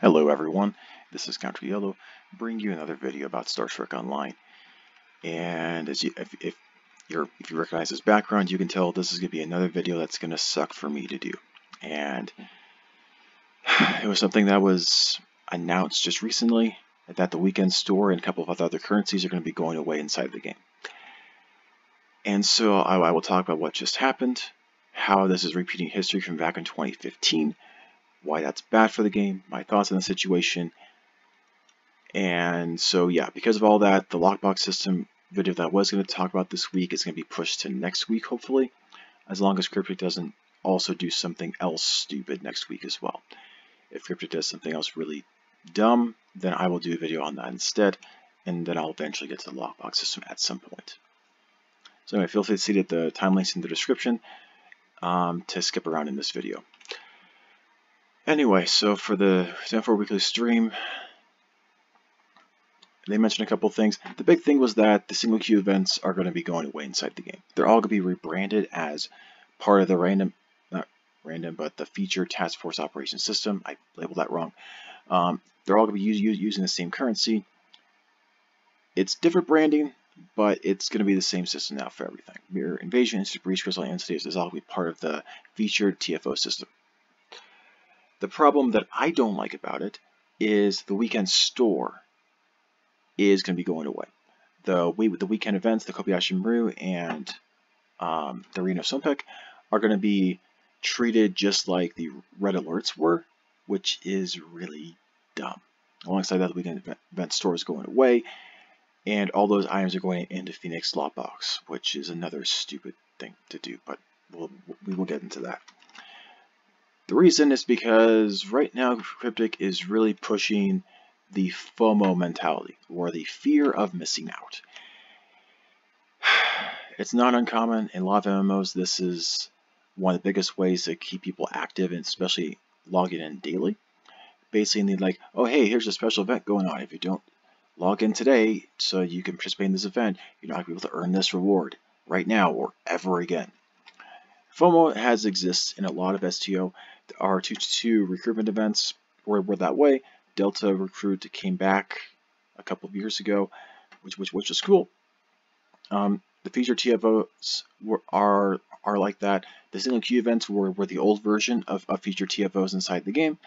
Hello everyone, this is CounterYolo, bringing you another video about Star Trek Online. And as you, if, if, you're, if you recognize this background, you can tell this is going to be another video that's going to suck for me to do. And it was something that was announced just recently that the weekend store and a couple of other currencies are going to be going away inside the game. And so I, I will talk about what just happened, how this is repeating history from back in 2015, why that's bad for the game, my thoughts on the situation. And so yeah, because of all that, the lockbox system video that I was going to talk about this week is going to be pushed to next week, hopefully, as long as Cryptic doesn't also do something else stupid next week as well. If Cryptic does something else really dumb, then I will do a video on that instead, and then I'll eventually get to the lockbox system at some point. So anyway, feel free to see the time links in the description um, to skip around in this video. Anyway, so for the Ten Forward Weekly stream, they mentioned a couple things. The big thing was that the single queue events are going to be going away inside the game. They're all going to be rebranded as part of the random, not random, but the feature task force operation system. I labeled that wrong. Um, they're all going to be using the same currency. It's different branding, but it's going to be the same system now for everything. Mirror Invasion, Instant Breach, Crystal Entities is all going to be part of the featured TFO system. The problem that I don't like about it is the weekend store is going to be going away. The the weekend events, the Kobayashi Maru and um, the Reno Sompek are going to be treated just like the red alerts were, which is really dumb. Alongside that, the weekend event store is going away, and all those items are going into Phoenix Lockbox, which is another stupid thing to do, but we'll, we will get into that. The reason is because right now Cryptic is really pushing the FOMO mentality, or the fear of missing out. It's not uncommon in a lot of MMOs. This is one of the biggest ways to keep people active and especially logging in daily. Basically, like, oh hey, here's a special event going on. If you don't log in today so you can participate in this event, you're not going to be able to earn this reward right now or ever again. FOMO has exists in a lot of STO. There are 222 recruitment events we're that way. Delta Recruit came back a couple of years ago, which which which is cool. Um, the feature TFOs were, are are like that. The single queue events were, were the old version of, of feature TFOs inside the game.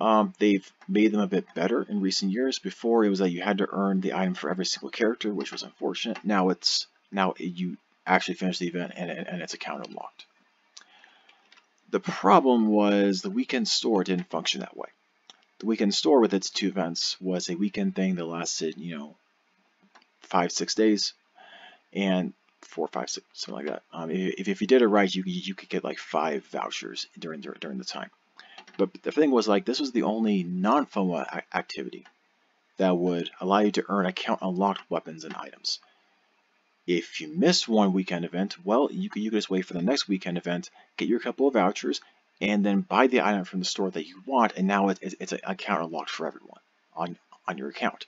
Um, they've made them a bit better in recent years. Before it was that you had to earn the item for every single character, which was unfortunate. Now it's now you actually finish the event and, and it's account unlocked. The problem was the weekend store didn't function that way. The weekend store with its two events was a weekend thing that lasted, you know, five, six days, and four, five, six, something like that. Um, if, if you did it right, you, you could get like five vouchers during, during the time. But the thing was like, this was the only non-FOMO activity that would allow you to earn account unlocked weapons and items. If you miss one weekend event, well, you could, you just wait for the next weekend event, get your couple of vouchers, and then buy the item from the store that you want, and now it, it's an account unlocked for everyone on, on your account.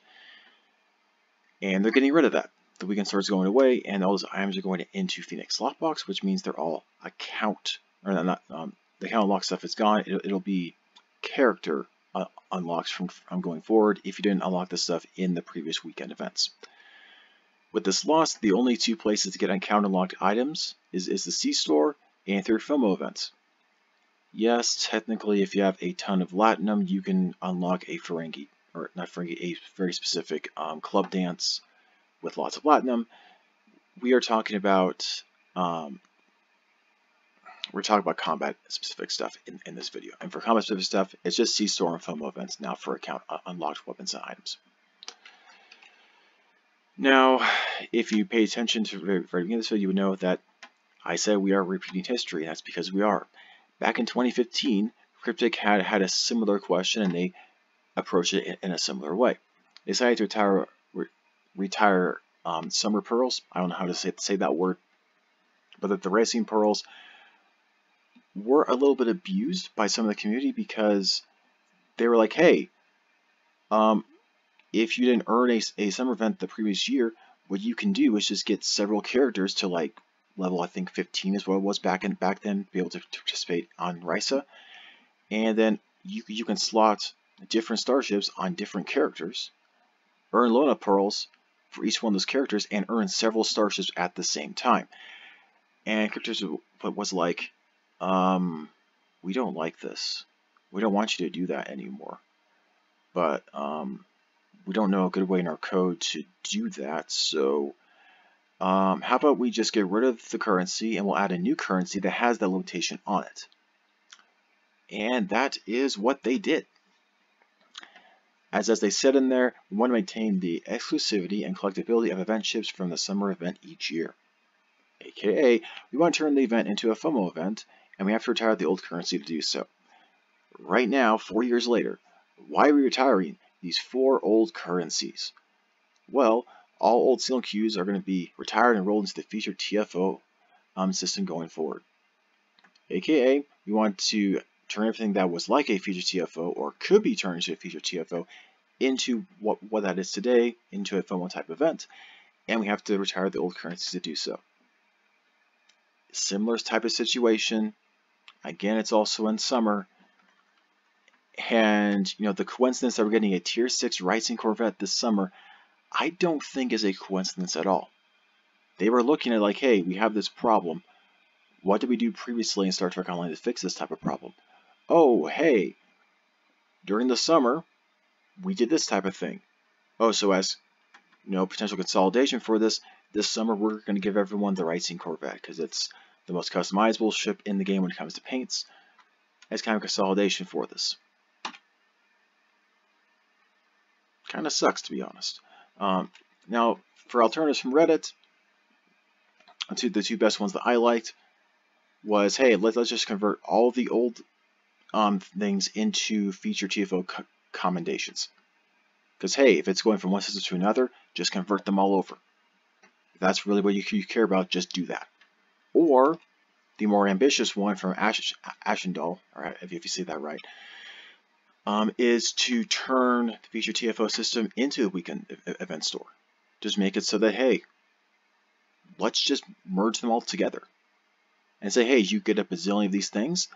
And they're getting rid of that. The weekend store is going away, and all those items are going into Phoenix Lockbox, which means they're all account, or not, um, the account unlock stuff is gone. It'll, it'll be character uh, unlocks from, from going forward if you didn't unlock this stuff in the previous weekend events. With this loss, the only two places to get account unlocked items is, is the C-Store and through FOMO events. Yes, technically, if you have a ton of Latinum, you can unlock a Ferengi, or not Ferengi, a very specific um, club dance with lots of Latinum. We are talking about um, we're talking about combat specific stuff in, in this video. And for combat specific stuff, it's just C-Store and FOMO events now for account uh, unlocked weapons and items. Now, if you pay attention to the very beginning of this video, you would know that I said we are repeating history, and that's because we are. Back in 2015, Cryptic had had a similar question and they approached it in a similar way. They decided to retire, re retire um, Summer Pearls. I don't know how to say, say that word. But that the Racing Pearls were a little bit abused by some of the community because they were like, hey, um, if you didn't earn a, a summer event the previous year, what you can do is just get several characters to like level I think 15 is what it was back in back then, be able to, to participate on Risa. And then you you can slot different starships on different characters, earn Lohlunat Pearls for each one of those characters, and earn several starships at the same time. And characters was like, um, we don't like this. We don't want you to do that anymore. But um, we don't know a good way in our code to do that, so um, how about we just get rid of the currency and we'll add a new currency that has that limitation on it. And that is what they did. As, as they said in there, we want to maintain the exclusivity and collectability of event ships from the summer event each year. AKA, we want to turn the event into a FOMO event, and we have to retire the old currency to do so. Right now, four years later, why are we retiring these four old currencies? Well, all old CLQs are going to be retired and rolled into the featured TFO um, system going forward. AKA, we want to turn everything that was like a featured TFO or could be turned into a featured TFO into what, what that is today, into a FOMO type event, and we have to retire the old currencies to do so. Similar type of situation. Again, it's also in summer. And, you know, the coincidence that we're getting a Tier 6 Risian Corvette this summer I don't think is a coincidence at all. They were looking at like, hey, we have this problem. What did we do previously in Star Trek Online to fix this type of problem? Oh, hey, during the summer, we did this type of thing. Oh, so as you know, potential consolidation for this, this summer we're going to give everyone the Risian Corvette because it's the most customizable ship in the game when it comes to paints. As kind of consolidation for this. Kind of sucks to be honest. Um, now, for alternatives from Reddit, the two best ones that I liked was, hey, let, us just convert all the old um, things into feature TFO co commendations. Because, hey, if it's going from one system to another, just convert them all over. If that's really what you, you care about, just do that. Or the more ambitious one from Ash, Ashendal, or if you see that right, um, is to turn the feature TFO system into a weekend event store. Just make it so that, hey, let's just merge them all together. And say, hey, you get a bazillion of these things,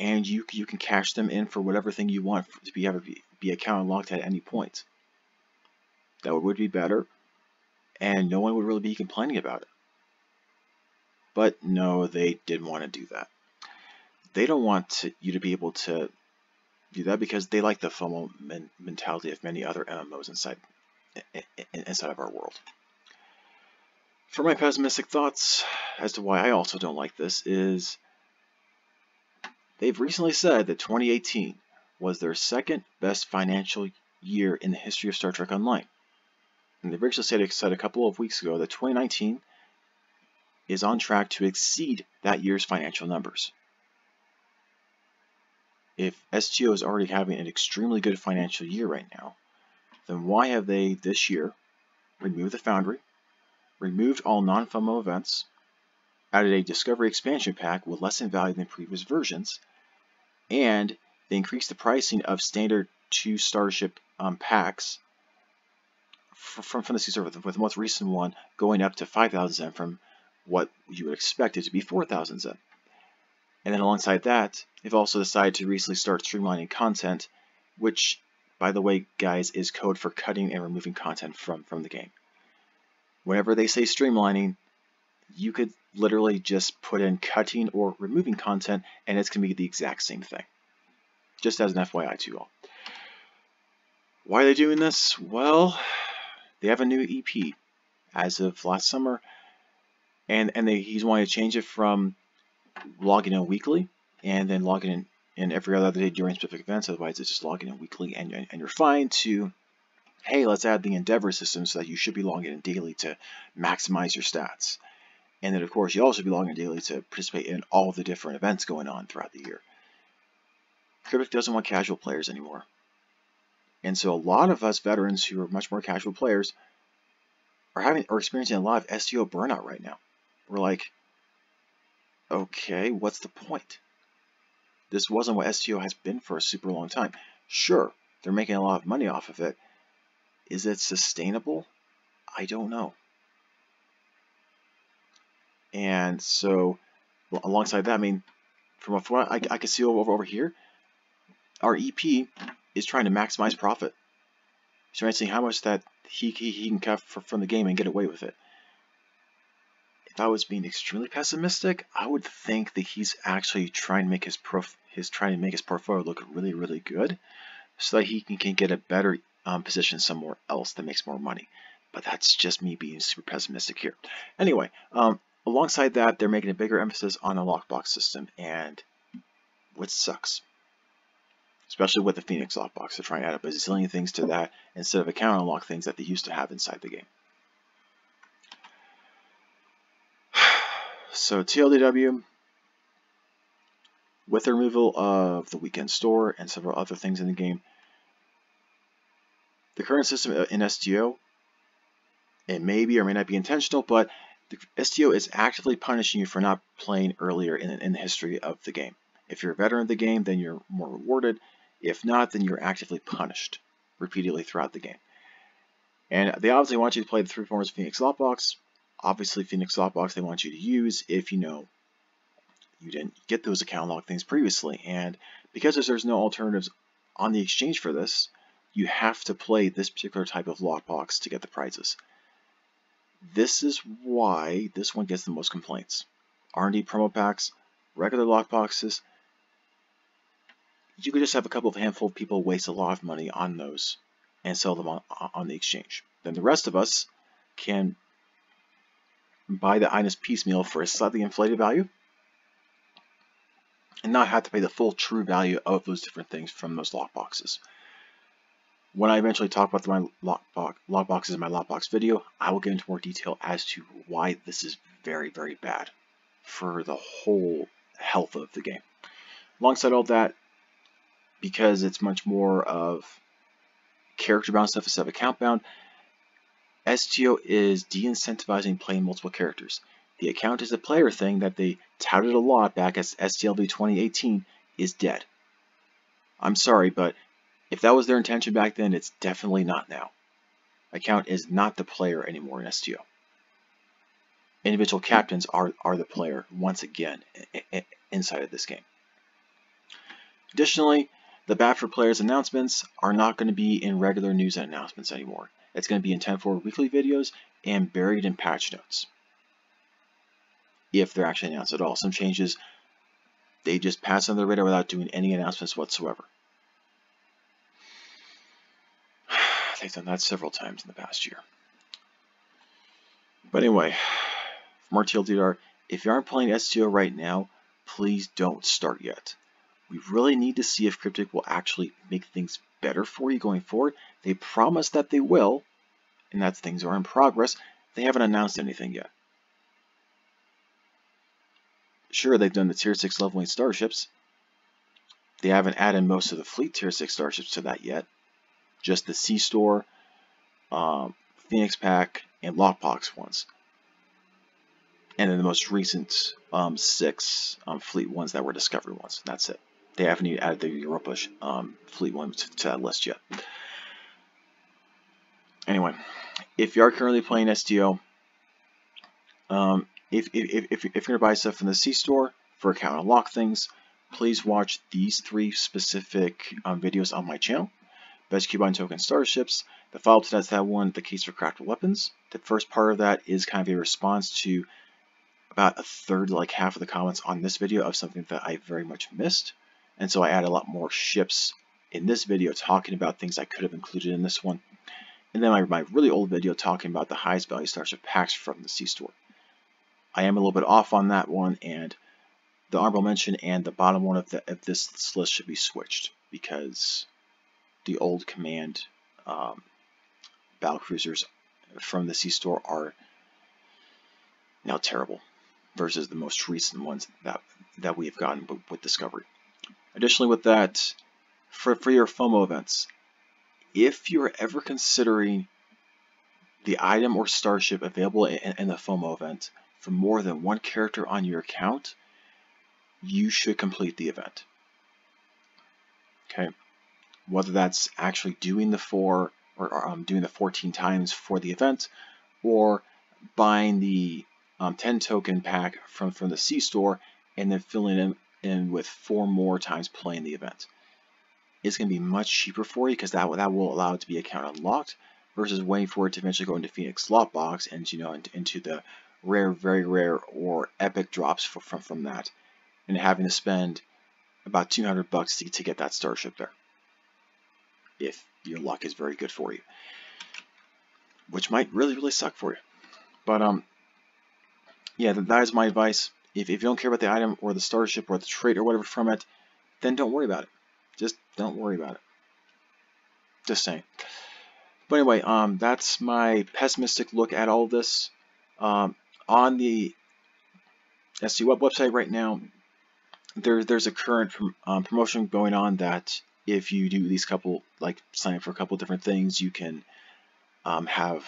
and you, you can cash them in for whatever thing you want to be, ever be, be account unlocked at any point. That would be better, and no one would really be complaining about it. But no, they didn't want to do that. They don't want to, you to be able to do that because they like the FOMO men mentality of many other MMOs inside inside of our world. For my pessimistic thoughts as to why I also don't like this is they've recently said that 2018 was their second best financial year in the history of Star Trek Online. And actually said, said a couple of weeks ago that 2019 is on track to exceed that year's financial numbers if STO is already having an extremely good financial year right now, then why have they this year removed the Foundry, removed all non-FOMO events, added a Discovery expansion pack with less in value than previous versions, and they increased the pricing of standard two Starship um, packs from, from the server, with the most recent one going up to 5,000 Zen from what you would expect it to be 4,000 Zen. And then alongside that, they've also decided to recently start streamlining content, which, by the way, guys, is code for cutting and removing content from, from the game. Whenever they say streamlining, you could literally just put in cutting or removing content, and it's going to be the exact same thing. Just as an FYI to you all. Why are they doing this? Well, they have a new EP as of last summer, and, and they, he's wanting to change it from logging in weekly and then logging in, in every other day during specific events. Otherwise, it's just logging in weekly and, and you're fine to, hey, let's add the Endeavor system so that you should be logging in daily to maximize your stats. And then, of course, you also be logging in daily to participate in all the different events going on throughout the year. Cryptic doesn't want casual players anymore. And so a lot of us veterans who are much more casual players are having are experiencing a lot of STO burnout right now. We're like, Okay, what's the point? This wasn't what STO has been for a super long time. Sure, they're making a lot of money off of it. Is it sustainable? I don't know. And so, alongside that, I mean, from what I, I can see over, over here, our EP is trying to maximize profit. He's trying to see how much that he, he, he can cut for, from the game and get away with it. If I was being extremely pessimistic, I would think that he's actually trying to make his prof his trying to make his portfolio look really really good, so that he can, can get a better um, position somewhere else that makes more money. But that's just me being super pessimistic here. Anyway, um, alongside that, they're making a bigger emphasis on the lockbox system, and which sucks especially with the Phoenix lockbox. They're trying to add up a zillion things to that instead of account unlock things that they used to have inside the game. So TLDW, with the removal of the weekend store and several other things in the game, the current system in STO, it may be or may not be intentional, but the STO is actively punishing you for not playing earlier in, in the history of the game. If you're a veteran of the game, then you're more rewarded. If not, then you're actively punished repeatedly throughout the game. And they obviously want you to play the three forms of Phoenix Lockbox. Obviously, Phoenix Lockbox they want you to use if you know you didn't get those account lock things previously. And because there's no alternatives on the exchange for this, you have to play this particular type of lockbox to get the prizes. This is why this one gets the most complaints. R&D promo packs, regular lockboxes, you could just have a couple of handful of people waste a lot of money on those and sell them on, on the exchange. Then the rest of us can buy the items piecemeal for a slightly inflated value and not have to pay the full true value of those different things from those lockboxes. When I eventually talk about my lockbox, lockboxes in my lockbox video, I will get into more detail as to why this is very, very bad for the whole health of the game. Alongside all that, because it's much more of character bound stuff instead of account bound. STO is de-incentivizing playing multiple characters. The account is a player thing that they touted a lot back as STLV 2018 is dead. I'm sorry, but if that was their intention back then, it's definitely not now. Account is not the player anymore in STO. Individual captains are, are the player once again inside of this game. Additionally, the Bad for Players announcements are not going to be in regular news announcements anymore. It's going to be in Ten Forward weekly videos and buried in patch notes. If they're actually announced at all. Some changes, they just pass under the radar without doing any announcements whatsoever. They've done that several times in the past year. But anyway, from RTLDR, if you aren't playing STO right now, please don't start yet. We really need to see if Cryptic will actually make things better for you going forward. They promise that they will, and that things are in progress. They haven't announced anything yet. Sure, they've done the Tier 6 leveling starships. They haven't added most of the fleet Tier 6 starships to that yet. Just the C-Store, um, Phoenix Pack, and Lockbox ones. And then the most recent um, six um, fleet ones that were discovered ones. That's it. They haven't even added the Europa um, fleet one to, that list yet. Anyway, if you are currently playing STO, um, if, if, if, if, you're going to buy stuff from the C-Store for account unlock things, please watch these three specific um, videos on my channel. Best Cubine Token Starships. The follow-up to that's that one, the case for craftable weapons. The first part of that is kind of a response to about a third, like half of the comments on this video of something that I very much missed. And so I add a lot more ships in this video talking about things I could have included in this one. And then my, my really old video talking about the highest value starship packs from the C-Store. I am a little bit off on that one, and the honorable mention and the bottom one of, the, of this list should be switched because the old command um, battle cruisers from the C-Store are now terrible versus the most recent ones that, that we have gotten with Discovery. Additionally with that, for, for your FOMO events, if you're ever considering the item or starship available in, in the FOMO event for more than one character on your account, you should complete the event. Okay, whether that's actually doing the four or um, doing the 14 times for the event, or buying the um, 10 token pack from from the C store and then filling in and with four more times playing the event. it's going to be much cheaper for you because that, that will allow it to be account unlocked versus waiting for it to eventually go into Phoenix lockbox and you know into, the rare, very rare, or epic drops from from that, and having to spend about 200 bucks to, to get that starship there. If your luck is very good for you, which might really really suck for you. But um, yeah, that is my advice. If, if you don't care about the item or the starship or the trait or whatever from it, then don't worry about it. Just don't worry about it. Just saying. But anyway, um, that's my pessimistic look at all this. Um, on the SC Web website right now, there, there's a current um, promotion going on that if you do these couple, like sign up for a couple different things, you can um, have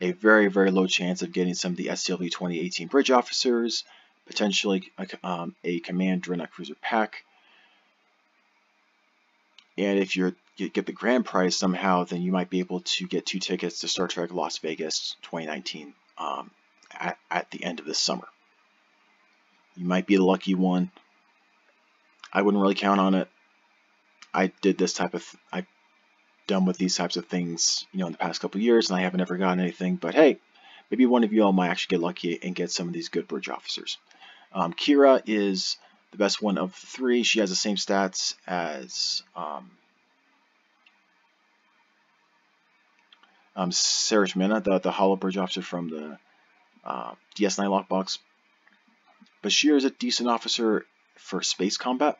a very, very low chance of getting some of the STLV 2018 bridge officers, potentially a, um, a command Dreadnought Cruiser pack. And if you get the grand prize somehow, then you might be able to get two tickets to Star Trek Las Vegas 2019 um, at, at the end of this summer. You might be the lucky one. I wouldn't really count on it. I did this type of, I've done with these types of things, you know, in the past couple years, and I haven't ever gotten anything. But hey, maybe one of you all might actually get lucky and get some of these good bridge officers. Um, Kira is the best one of three. She has the same stats as um, um, Mena, the, the Holo Bridge officer from the uh, DS9 lockbox. Bashir is a decent officer for space combat.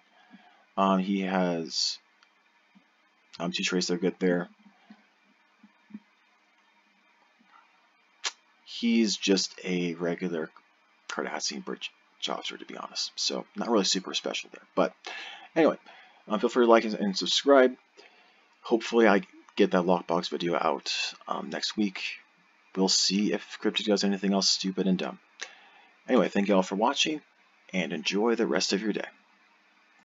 Um, he has um, two traits that are good there. He's just a regular Cardassian bridge officer, to be honest. So not really super special there. But anyway, um, feel free to like and subscribe. Hopefully I get that lockbox video out um, next week. We'll see if Cryptic does anything else stupid and dumb. Anyway, thank you all for watching, and enjoy the rest of your day.